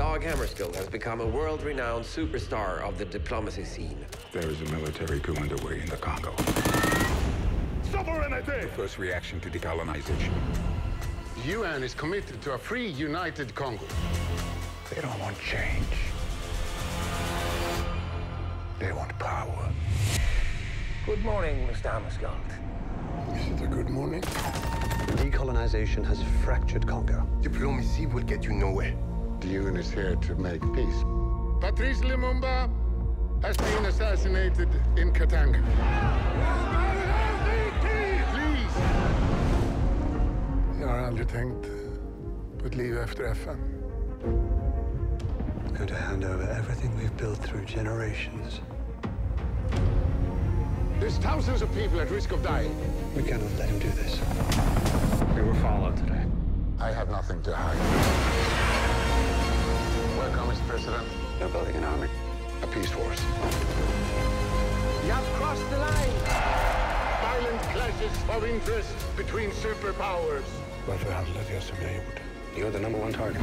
Dag Hammarskjöld has become a world-renowned superstar of the diplomacy scene. There is a military coup underway in the Congo. Sovereignty! The first reaction to decolonization. The UN is committed to a free, united Congo. They don't want change. They want power. Good morning, Mr. Hammarskjöld. Is it a good morning? Decolonization has fractured Congo. Diplomacy will get you nowhere. The UN is here to make peace. Patrice Lumumba has been assassinated in Katanga. Please! Jag har aldrig tänkt på ett liv efter FN. I'm going to hand over everything we've built through generations. There's thousands of people at risk of dying. We cannot let him do this. We were followed today. I have nothing to hide. Welcome, Mr. They're building an army. A peace force. You have crossed the line. Violent clashes of interest between superpowers. Varför handlade jag som jag gjorde? You're the number one target.